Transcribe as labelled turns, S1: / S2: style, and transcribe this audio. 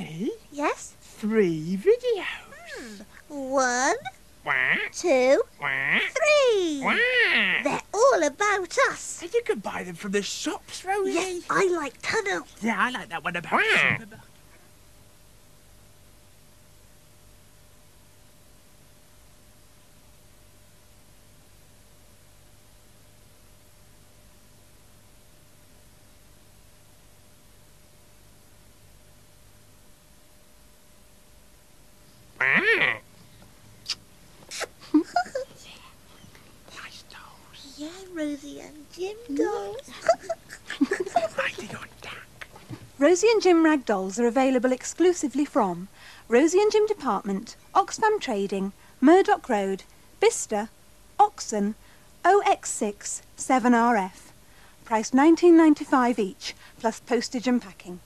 S1: see
S2: Yes?
S1: three videos. Hmm.
S2: One,
S1: Wah,
S2: two,
S1: wah,
S2: three.
S1: wah.
S2: They're all about us.
S1: And you can buy them from the shops, Rosie.
S2: Yes, I like Tunnel.
S1: Yeah, I like that one about
S2: Yeah, Rosie and Jim hmm? dolls.
S1: Riding on Jack.
S3: Rosie and Jim rag dolls are available exclusively from Rosie and Jim Department, Oxfam Trading, Murdock Road, Bicester, Oxon, OX6 7RF. Priced 19.95 each, plus postage and packing.